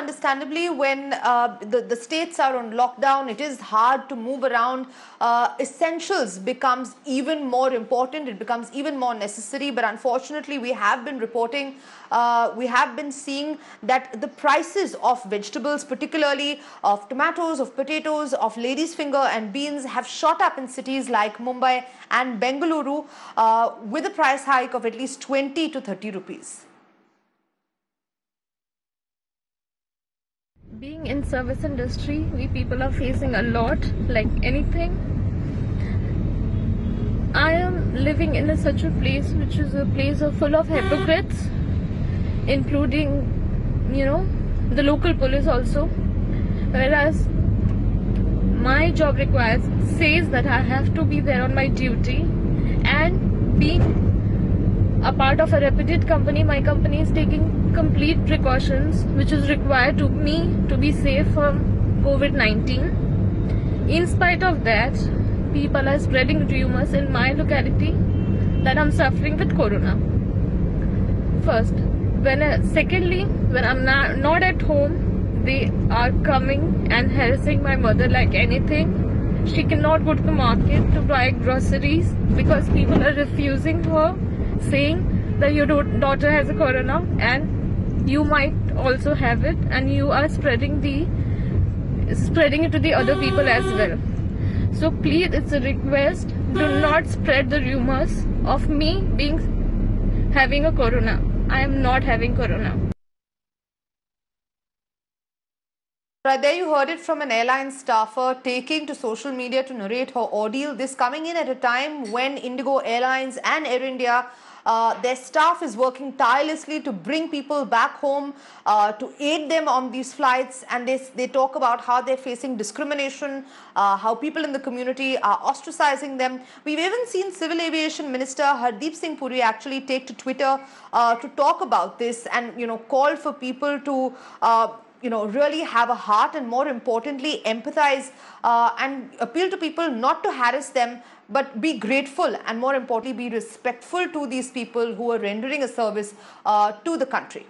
understandably, when uh, the, the states are on lockdown, it is hard to move around. Uh, essentials becomes even more important. It becomes even more necessary. But unfortunately, we have been reporting, uh, we have been seeing that the prices of vegetables, particularly of tomatoes, of potatoes, of lady's finger and beans have shot up in cities like Mumbai and Bengaluru uh, with a price hike of at least 20 to 30 rupees. Being in service industry we people are facing a lot like anything. I am living in a, such a place which is a place of full of hypocrites including you know the local police also. Whereas my job requires says that i have to be there on my duty and being a part of a reputed company my company is taking complete precautions which is required to me to be safe from COVID-19. In spite of that, people are spreading rumors in my locality that I'm suffering with corona. First, when uh, secondly, when I'm not, not at home, they are coming and harassing my mother like anything. She cannot go to the market to buy groceries because people are refusing her, saying that your daughter has a corona and you might also have it and you are spreading the spreading it to the other people as well. So please it's a request. Do not spread the rumors of me being having a corona. I am not having corona. Right there, you heard it from an airline staffer taking to social media to narrate her ordeal. This coming in at a time when Indigo Airlines and Air India uh, their staff is working tirelessly to bring people back home, uh, to aid them on these flights. And they, they talk about how they're facing discrimination, uh, how people in the community are ostracizing them. We've even seen Civil Aviation Minister Hardeep Singh Puri actually take to Twitter uh, to talk about this and, you know, call for people to uh, you know, really have a heart and more importantly, empathize uh, and appeal to people not to harass them, but be grateful and more importantly, be respectful to these people who are rendering a service uh, to the country.